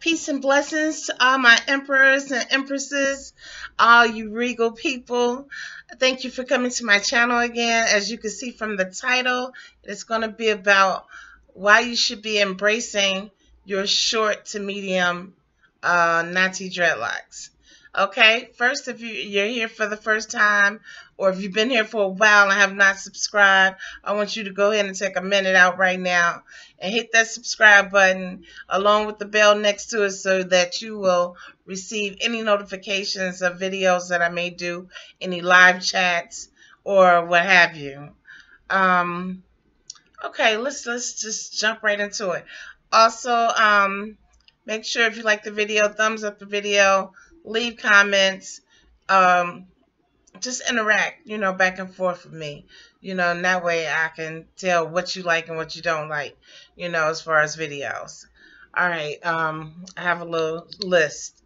Peace and blessings to all my emperors and empresses, all you regal people. Thank you for coming to my channel again. As you can see from the title, it's going to be about why you should be embracing your short to medium uh, natty dreadlocks. Okay, first, if you, you're here for the first time, or if you've been here for a while and have not subscribed, I want you to go ahead and take a minute out right now and hit that subscribe button along with the bell next to it so that you will receive any notifications of videos that I may do, any live chats, or what have you. Um, okay, let's let's just jump right into it. Also, um, make sure if you like the video, thumbs up the video leave comments, um, just interact, you know, back and forth with me. You know, and that way I can tell what you like and what you don't like, you know, as far as videos. All right, um, I have a little list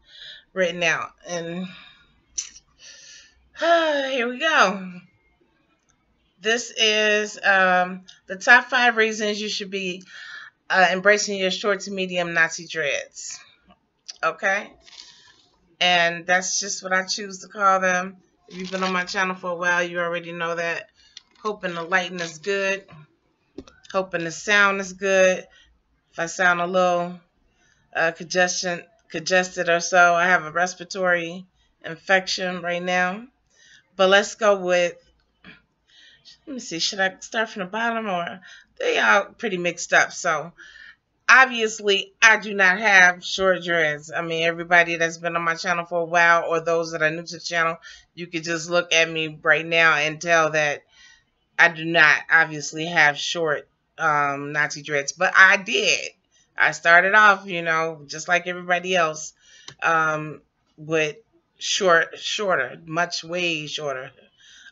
written out, and uh, here we go. This is um, the top five reasons you should be uh, embracing your short to medium natty dreads. Okay and that's just what I choose to call them. If you've been on my channel for a while, you already know that. Hoping the lighting is good. Hoping the sound is good. If I sound a little uh, congestion, congested or so, I have a respiratory infection right now. But let's go with, let me see, should I start from the bottom or, they are pretty mixed up. So obviously I do not have short dreads. I mean, everybody that's been on my channel for a while or those that are new to the channel, you could just look at me right now and tell that I do not obviously have short um, natty dreads, but I did. I started off, you know, just like everybody else, um, with short, shorter, much way shorter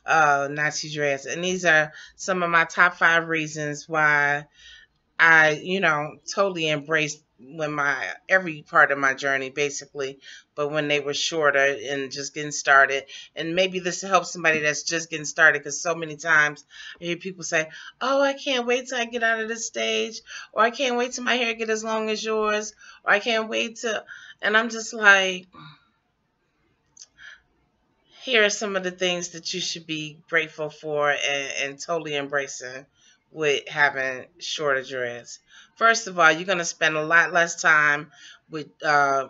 uh, natty dreads. And these are some of my top five reasons why I, you know, totally embraced when my every part of my journey basically, but when they were shorter and just getting started. And maybe this helps somebody that's just getting started because so many times I hear people say, Oh, I can't wait till I get out of this stage, or I can't wait till my hair get as long as yours, or I can't wait to and I'm just like here are some of the things that you should be grateful for and, and totally embracing with having shorter dreads. First of all, you're going to spend a lot less time with uh,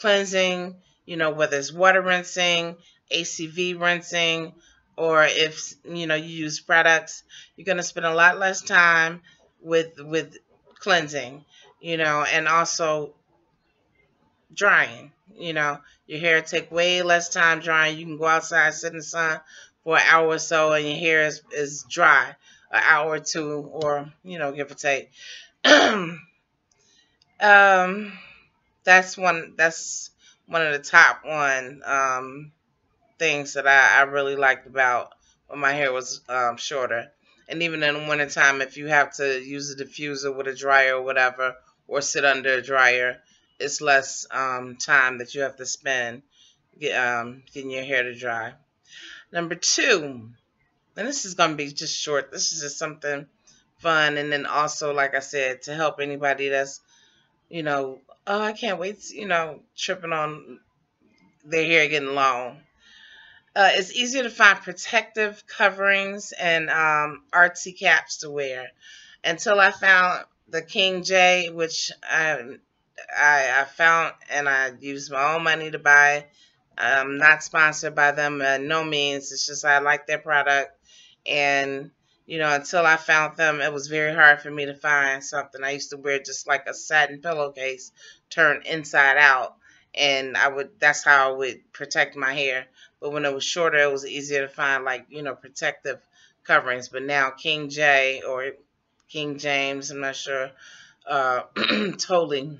cleansing, you know, whether it's water rinsing, ACV rinsing, or if, you know, you use products, you're going to spend a lot less time with with cleansing, you know, and also drying. You know, your hair take way less time drying. You can go outside, sit in the sun for an hour or so, and your hair is, is dry an hour or two, or you know, give or take. um, that's one. That's one of the top one um, things that I, I really liked about when my hair was um, shorter. And even in the wintertime, if you have to use a diffuser with a dryer or whatever, or sit under a dryer, it's less um, time that you have to spend um, getting your hair to dry. Number two, and this is going to be just short. This is just something fun. And then also, like I said, to help anybody that's, you know, oh, I can't wait, to, you know, tripping on their hair getting long. Uh, it's easier to find protective coverings and um, artsy caps to wear. Until I found the King J, which I, I, I found and I used my own money to buy. I'm not sponsored by them by no means. It's just I like their product and you know until i found them it was very hard for me to find something. I used to wear just like a satin pillowcase turned inside out and i would that's how i would protect my hair. But when it was shorter it was easier to find like you know protective coverings. But now king j or king james i'm not sure uh totally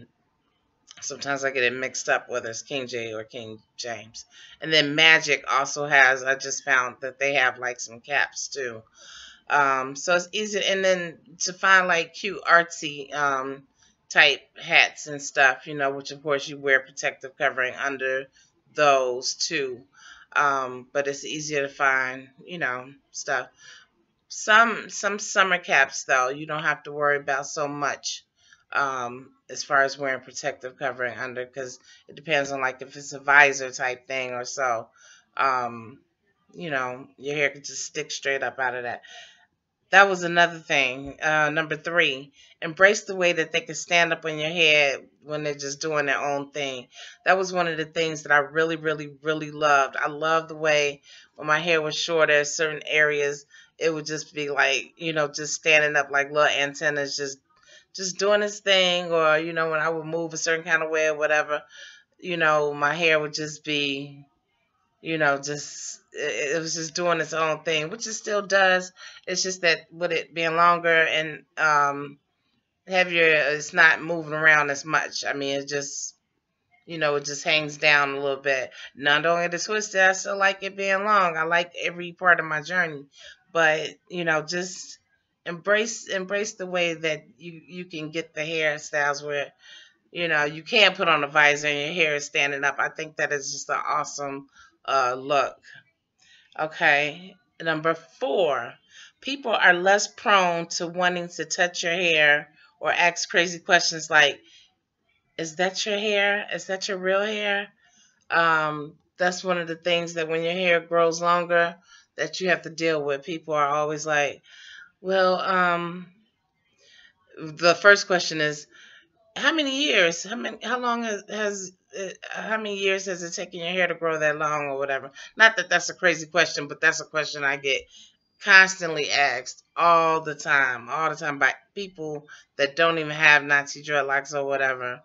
Sometimes I get it mixed up whether it's King J or King James. And then Magic also has, I just found that they have like some caps too. Um, so it's easy, and then to find like cute artsy um, type hats and stuff, you know, which of course you wear protective covering under those too. Um, but it's easier to find, you know, stuff. Some some summer caps though, you don't have to worry about so much um, as far as wearing protective covering under because it depends on like if it's a visor type thing or so. Um, you know, your hair could just stick straight up out of that. That was another thing. Uh, number three, embrace the way that they can stand up on your head when they're just doing their own thing. That was one of the things that I really, really, really loved. I love the way when my hair was shorter, certain areas, it would just be like, you know, just standing up like little antennas, just just doing his thing, or you know, when I would move a certain kind of way or whatever, you know, my hair would just be, you know, just it, was just doing its own thing, which it still does. It's just that with it being longer and um heavier, it's not moving around as much. I mean, it just you know, it just hangs down a little bit. Not only the twisted, I still like it being long. I like every part of my journey. But, you know, just embrace embrace the way that you you can get the hairstyles where you know you can't put on a visor and your hair is standing up. I think that is just an awesome uh, look. Okay, number four, people are less prone to wanting to touch your hair or ask crazy questions like, "Is that your hair? Is that your real hair?" Um, that's one of the things that when your hair grows longer that you have to deal with. People are always like, well, um, the first question is, how many years? How many? How long has, has uh, how many years has it taken your hair to grow that long or whatever? Not that that's a crazy question, but that's a question I get constantly asked all the time, all the time by people that don't even have natty dreadlocks or whatever.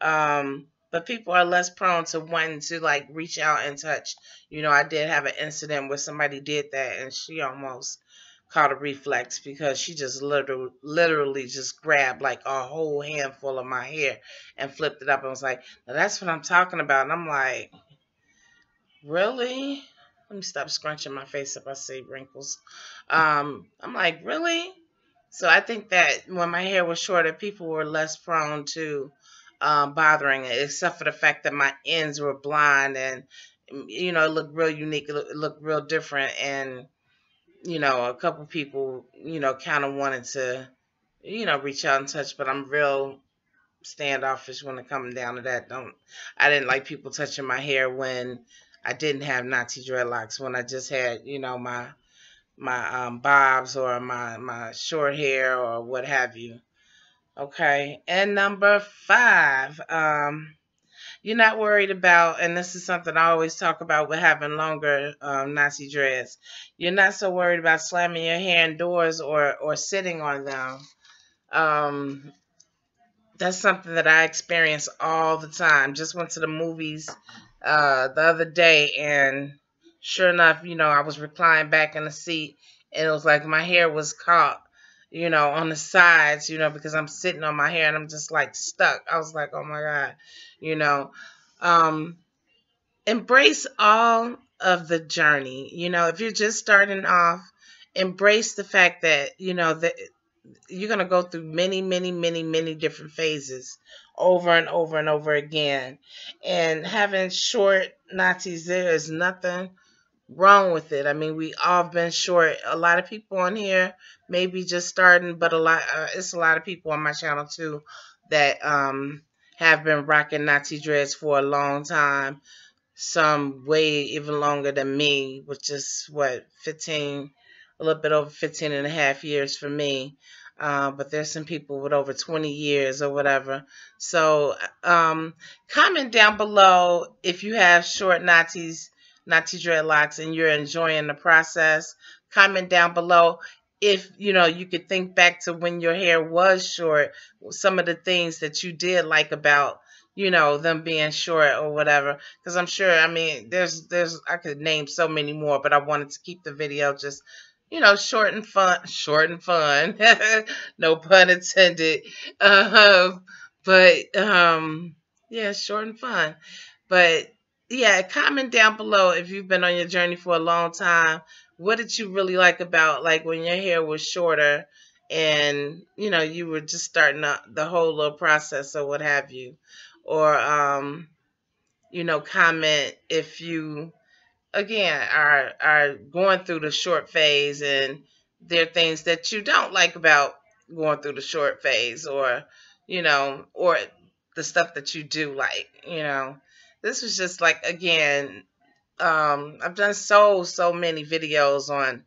Um, but people are less prone to wanting to like reach out and touch. You know, I did have an incident where somebody did that and she almost caught a reflex because she just literally, literally just grabbed like a whole handful of my hair and flipped it up and was like, that's what I'm talking about. And I'm like, really? Let me stop scrunching my face up. I see wrinkles. Um, I'm like, really? So I think that when my hair was shorter, people were less prone to um, bothering it, except for the fact that my ends were blind and, you know, it looked real unique. It looked real different. And, you know, a couple people, you know, kind of wanted to, you know, reach out and touch, but I'm real standoffish when it comes down to that. Don't I didn't like people touching my hair when I didn't have natty dreadlocks. When I just had, you know, my my um, bobs or my my short hair or what have you. Okay, and number five, um, you're not worried about, and this is something I always talk about with having longer um, natty dreads. You're not so worried about slamming your hair indoors or or sitting on them. Um, that's something that I experience all the time. Just went to the movies uh, the other day, and sure enough, you know, I was reclining back in the seat, and it was like my hair was caught you know, on the sides, you know, because I'm sitting on my hair and I'm just like stuck. I was like, oh my God, you know. Um, embrace all of the journey. You know, if you're just starting off, embrace the fact that, you know, that you're going to go through many, many, many, many different phases over and over and over again. And having short natties, there is nothing wrong with it. I mean, we all been short. A lot of people on here maybe just starting, but a lot uh, it's a lot of people on my channel too that um have been rocking natty dreads for a long time. Some way even longer than me, which is what 15 a little bit over 15 and a half years for me. Uh, but there's some people with over 20 years or whatever. So um, comment down below if you have short natties natty dreadlocks and you're enjoying the process. Comment down below if you know you could think back to when your hair was short, some of the things that you did like about you know them being short or whatever. Because I'm sure, I mean, there's there's I could name so many more, but I wanted to keep the video just you know short and fun, short and fun. no pun intended. Uh, but um, yeah, short and fun. But yeah, comment down below if you've been on your journey for a long time. What did you really like about like when your hair was shorter and you know you were just starting the whole little process or what have you, or um, you know comment if you again are are going through the short phase and there are things that you don't like about going through the short phase or you know, or the stuff that you do like, you know. This was just like again, um, I've done so so many videos on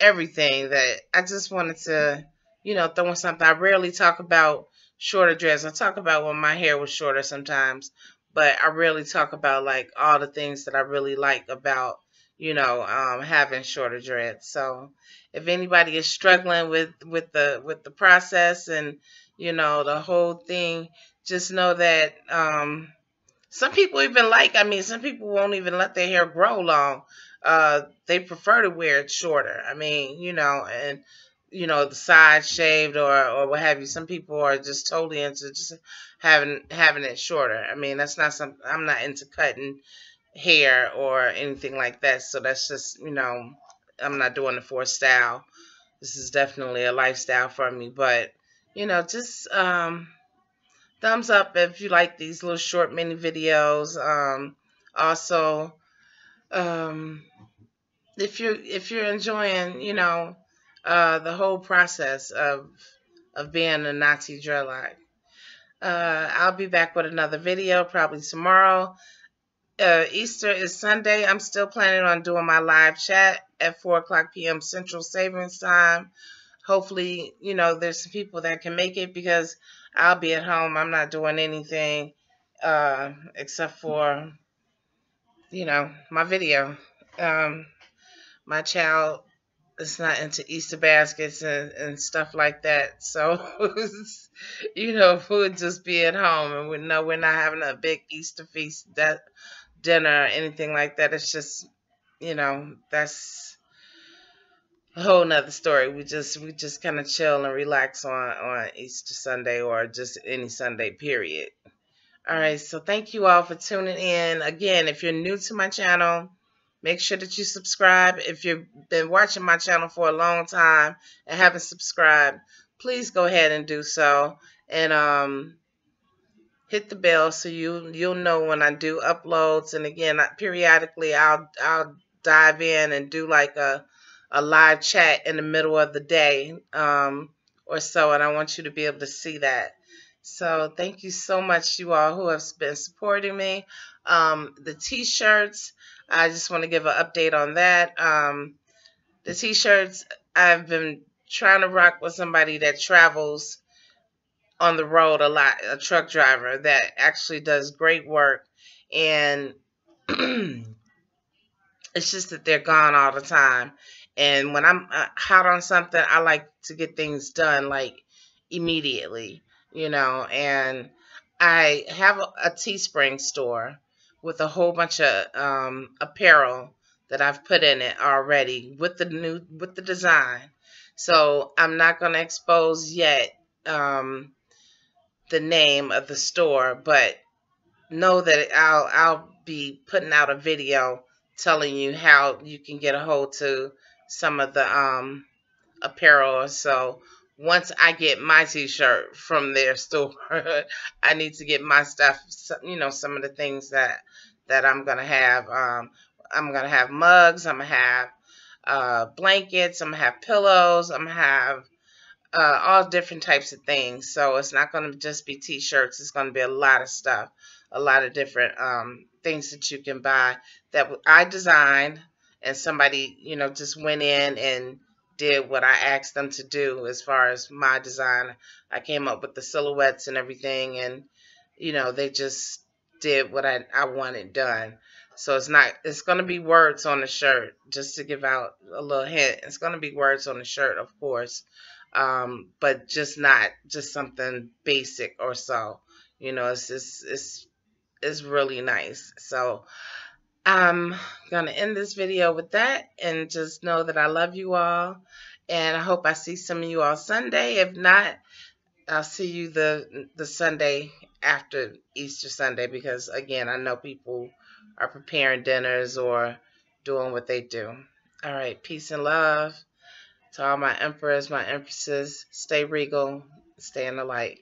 everything that I just wanted to, you know, throw in something. I rarely talk about shorter dreads. I talk about when my hair was shorter sometimes, but I rarely talk about like all the things that I really like about, you know, um, having shorter dreads. So if anybody is struggling with with the with the process and you know the whole thing, just know that um, some people even like. I mean, some people won't even let their hair grow long uh, they prefer to wear it shorter. I mean, you know, and you know the side shaved or or what have you. Some people are just totally into just having having it shorter. I mean, that's not something I'm not into cutting hair or anything like that. So that's just you know I'm not doing it for style. This is definitely a lifestyle for me. But you know, just um, thumbs up if you like these little short mini videos. Um, also um, if you're if you're enjoying, you know, uh, the whole process of of being a natty dreadlock. Uh, I'll be back with another video probably tomorrow. Uh, Easter is Sunday. I'm still planning on doing my live chat at 4 o'clock p.m. Central Savings Time. Hopefully, you know, there's some people that can make it because I'll be at home. I'm not doing anything uh, except for you know, my video. Um, my child is not into Easter baskets and, and stuff like that. So, you know, we'll just be at home and we know we're not having a big Easter feast that dinner or anything like that. It's just, you know, that's a whole nother story. We just we just kind of chill and relax on on Easter Sunday or just any Sunday period. All right, so thank you all for tuning in. Again, if you're new to my channel, make sure that you subscribe. If you've been watching my channel for a long time and haven't subscribed, please go ahead and do so. And um, hit the bell so you you'll know when I do uploads. And again, periodically I'll I'll dive in and do like a a live chat in the middle of the day um, or so, and I want you to be able to see that. So thank you so much, you all who have been supporting me. Um, the t-shirts, I just want to give an update on that. Um, the t-shirts, I've been trying to rock with somebody that travels on the road a lot, a truck driver that actually does great work. And it's just that they're gone all the time. And when I'm uh, hot on something, I like to get things done like immediately you know, and I have a, a Teespring store with a whole bunch of um, apparel that I've put in it already with the new with the design. So I'm not going to expose yet um, the name of the store, but know that I'll I'll be putting out a video telling you how you can get a hold to some of the um, apparel. So once I get my t-shirt from their store, I need to get my stuff, you know, some of the things that that I'm to have. Um, I'm to have mugs, I'm to have uh, blankets, I'm to have pillows, I'm to have uh, all different types of things. So it's not to just be t-shirts. It's to be a lot of stuff, a lot of different um, things that you can buy that I designed and somebody, you know, just went in and did what I asked them to do as far as my design. I came up with the silhouettes and everything, and you know they just did what I I wanted done. So it's not it's gonna be words on the shirt. Just to give out a little hint, it's gonna be words on the shirt, of course, um, but just not just something basic or so. You know, it's it's it's it's really nice. So I'm going to end this video with that and just know that I love you all. And I hope I see some of you all Sunday. If not, I'll see you the the Sunday after Easter Sunday because, again, I know people are preparing dinners or doing what they do. All right, peace and love to all my emperors, my empresses. Stay regal, stay in the light.